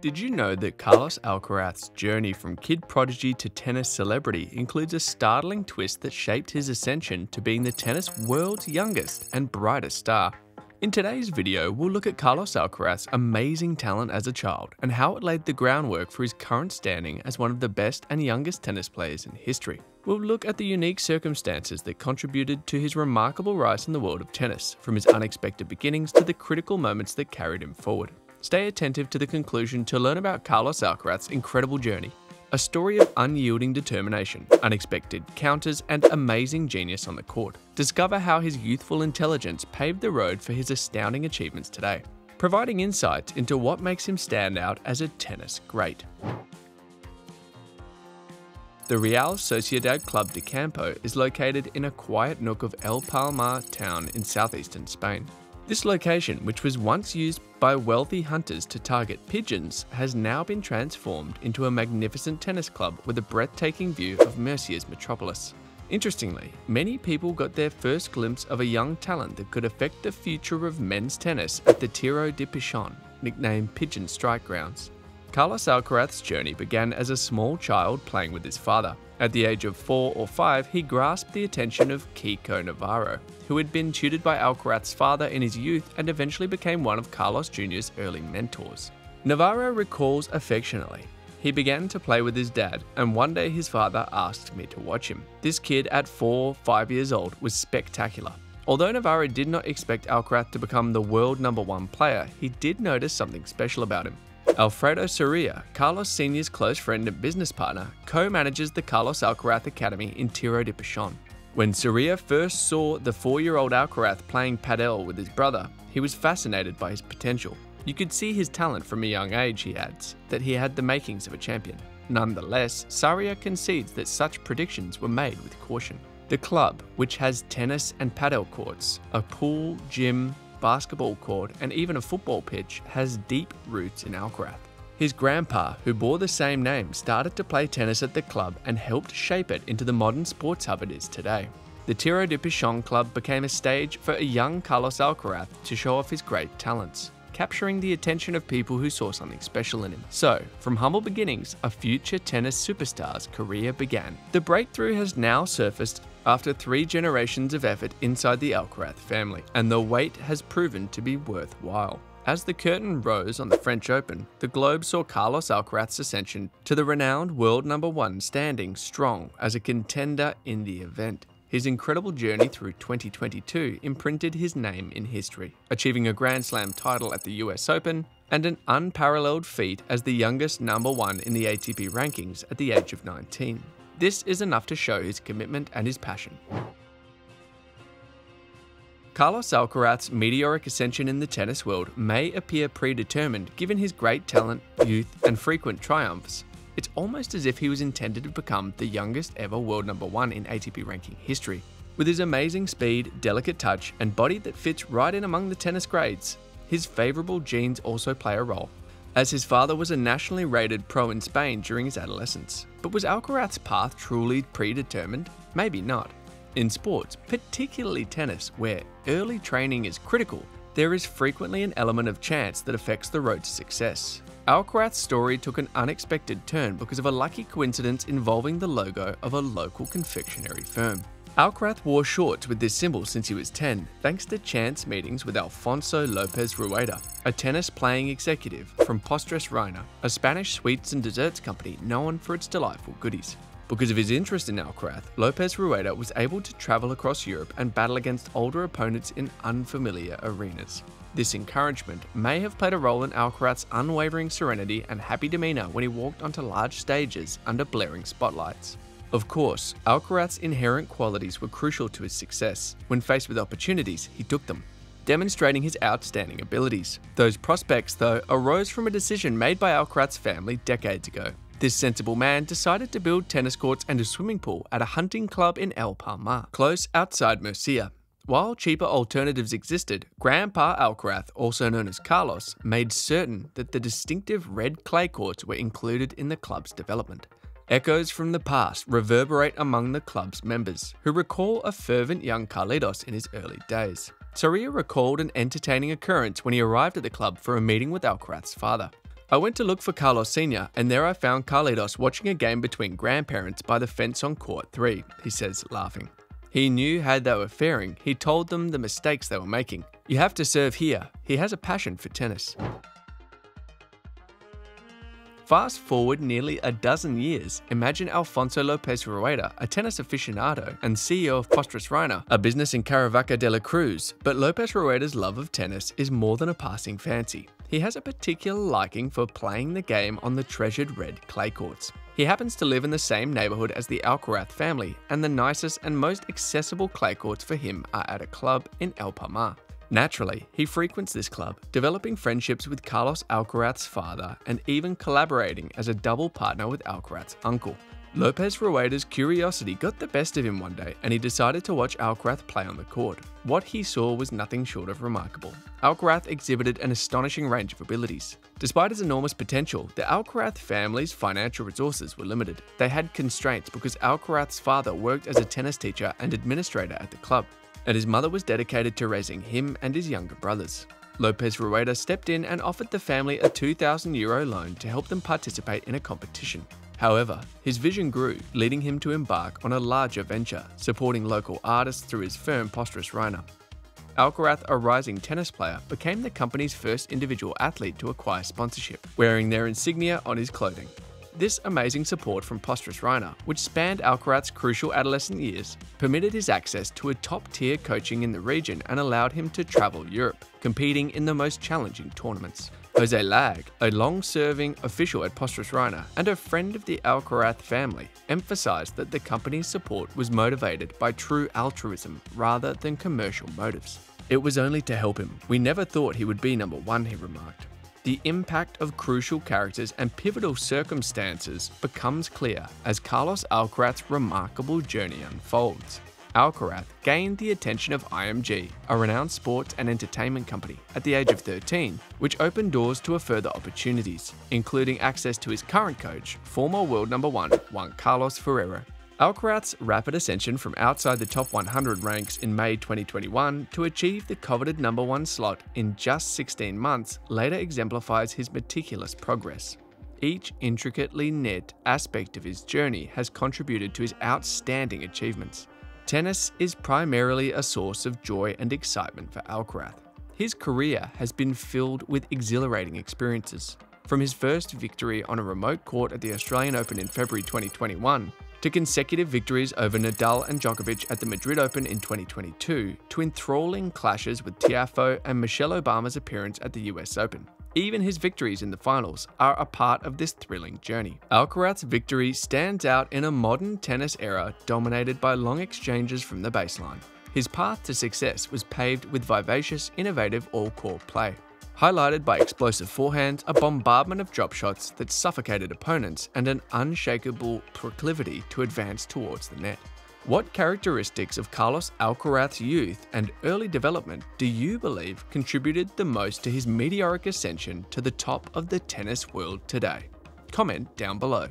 Did you know that Carlos Alcaraz's journey from kid prodigy to tennis celebrity includes a startling twist that shaped his ascension to being the tennis world's youngest and brightest star? In today's video, we'll look at Carlos Alcaraz's amazing talent as a child and how it laid the groundwork for his current standing as one of the best and youngest tennis players in history. We'll look at the unique circumstances that contributed to his remarkable rise in the world of tennis, from his unexpected beginnings to the critical moments that carried him forward. Stay attentive to the conclusion to learn about Carlos Alcaraz's incredible journey. A story of unyielding determination, unexpected counters, and amazing genius on the court. Discover how his youthful intelligence paved the road for his astounding achievements today, providing insights into what makes him stand out as a tennis great. The Real Sociedad Club de Campo is located in a quiet nook of El Palmar town in southeastern Spain. This location, which was once used by wealthy hunters to target pigeons, has now been transformed into a magnificent tennis club with a breathtaking view of Murcia's metropolis. Interestingly, many people got their first glimpse of a young talent that could affect the future of men's tennis at the Tiro de Pichon, nicknamed Pigeon Strike Grounds. Carlos Alcaraz's journey began as a small child playing with his father. At the age of four or five, he grasped the attention of Kiko Navarro, who had been tutored by Alcaraz's father in his youth and eventually became one of Carlos Jr.'s early mentors. Navarro recalls affectionately, he began to play with his dad, and one day his father asked me to watch him. This kid at 4 5 years old was spectacular. Although Navarro did not expect Alcaraz to become the world number one player, he did notice something special about him. Alfredo Soria, Carlos Sr.'s close friend and business partner, co-manages the Carlos Alcaraz Academy in Tiro de Pichon. When Soria first saw the four-year-old Alcaraz playing padel with his brother, he was fascinated by his potential. You could see his talent from a young age, he adds, that he had the makings of a champion. Nonetheless, Soria concedes that such predictions were made with caution. The club, which has tennis and padel courts, a pool, gym, basketball court, and even a football pitch, has deep roots in Alcaraz. His grandpa, who bore the same name, started to play tennis at the club and helped shape it into the modern sports hub it is today. The Tiro de Pichon club became a stage for a young Carlos Alcaraz to show off his great talents, capturing the attention of people who saw something special in him. So, from humble beginnings, a future tennis superstar's career began. The breakthrough has now surfaced after three generations of effort inside the Alcaraz family, and the wait has proven to be worthwhile. As the curtain rose on the French Open, the Globe saw Carlos Alcaraz's ascension to the renowned world number one standing strong as a contender in the event. His incredible journey through 2022 imprinted his name in history, achieving a Grand Slam title at the US Open and an unparalleled feat as the youngest number one in the ATP rankings at the age of 19. This is enough to show his commitment and his passion. Carlos Alcaraz's meteoric ascension in the tennis world may appear predetermined given his great talent, youth, and frequent triumphs. It's almost as if he was intended to become the youngest ever world number one in ATP ranking history. With his amazing speed, delicate touch, and body that fits right in among the tennis grades, his favourable genes also play a role as his father was a nationally rated pro in Spain during his adolescence. But was Alcaraz's path truly predetermined? Maybe not. In sports, particularly tennis, where early training is critical, there is frequently an element of chance that affects the road to success. Alcaraz's story took an unexpected turn because of a lucky coincidence involving the logo of a local confectionery firm. Alcaraz wore shorts with this symbol since he was 10, thanks to chance meetings with Alfonso Lopez Rueda, a tennis playing executive from Postres Reina, a Spanish sweets and desserts company known for its delightful goodies. Because of his interest in Alcaraz, Lopez Rueda was able to travel across Europe and battle against older opponents in unfamiliar arenas. This encouragement may have played a role in Alcaraz's unwavering serenity and happy demeanour when he walked onto large stages under blaring spotlights. Of course, Alcaraz's inherent qualities were crucial to his success. When faced with opportunities, he took them, demonstrating his outstanding abilities. Those prospects, though, arose from a decision made by Alcaraz's family decades ago. This sensible man decided to build tennis courts and a swimming pool at a hunting club in El Palmar, close outside Murcia. While cheaper alternatives existed, Grandpa Alcaraz, also known as Carlos, made certain that the distinctive red clay courts were included in the club's development. Echoes from the past reverberate among the club's members, who recall a fervent young Carlitos in his early days. Soria recalled an entertaining occurrence when he arrived at the club for a meeting with Alcaraz's father. I went to look for Carlos Sr., and there I found Carlitos watching a game between grandparents by the fence on court 3, he says, laughing. He knew how they were faring, he told them the mistakes they were making. You have to serve here. He has a passion for tennis. Fast forward nearly a dozen years, imagine Alfonso Lopez Rueda, a tennis aficionado and CEO of Postres Reina, a business in Caravaca de la Cruz. But Lopez Rueda's love of tennis is more than a passing fancy. He has a particular liking for playing the game on the treasured red clay courts. He happens to live in the same neighborhood as the Alcaraz family, and the nicest and most accessible clay courts for him are at a club in El Palmar. Naturally, he frequents this club, developing friendships with Carlos Alcaraz's father and even collaborating as a double partner with Alcaraz's uncle. Lopez Rueda's curiosity got the best of him one day and he decided to watch Alcaraz play on the court. What he saw was nothing short of remarkable. Alcaraz exhibited an astonishing range of abilities. Despite his enormous potential, the Alcaraz family's financial resources were limited. They had constraints because Alcaraz's father worked as a tennis teacher and administrator at the club and his mother was dedicated to raising him and his younger brothers. Lopez Rueda stepped in and offered the family a 2,000 euro loan to help them participate in a competition. However, his vision grew, leading him to embark on a larger venture, supporting local artists through his firm Postres Reina. Alcaraz, a rising tennis player, became the company's first individual athlete to acquire sponsorship, wearing their insignia on his clothing. This amazing support from Postres Reina, which spanned Alcaraz's crucial adolescent years, permitted his access to a top-tier coaching in the region and allowed him to travel Europe, competing in the most challenging tournaments. Jose Lag, a long-serving official at Postres Reina and a friend of the Alcaraz family, emphasized that the company's support was motivated by true altruism rather than commercial motives. It was only to help him. We never thought he would be number one, he remarked the impact of crucial characters and pivotal circumstances becomes clear as Carlos Alcaraz's remarkable journey unfolds. Alcaraz gained the attention of IMG, a renowned sports and entertainment company, at the age of 13, which opened doors to a further opportunities, including access to his current coach, former world number one Juan Carlos Ferrero. Alcaraz's rapid ascension from outside the top 100 ranks in May 2021 to achieve the coveted number one slot in just 16 months later exemplifies his meticulous progress. Each intricately knit aspect of his journey has contributed to his outstanding achievements. Tennis is primarily a source of joy and excitement for Alcaraz. His career has been filled with exhilarating experiences. From his first victory on a remote court at the Australian Open in February 2021 to consecutive victories over Nadal and Djokovic at the Madrid Open in 2022, to enthralling clashes with Tiafoe and Michelle Obama's appearance at the US Open. Even his victories in the finals are a part of this thrilling journey. Alcaraz's victory stands out in a modern tennis era dominated by long exchanges from the baseline. His path to success was paved with vivacious, innovative all-court play highlighted by explosive forehands, a bombardment of drop shots that suffocated opponents, and an unshakable proclivity to advance towards the net. What characteristics of Carlos Alcaraz's youth and early development do you believe contributed the most to his meteoric ascension to the top of the tennis world today? Comment down below.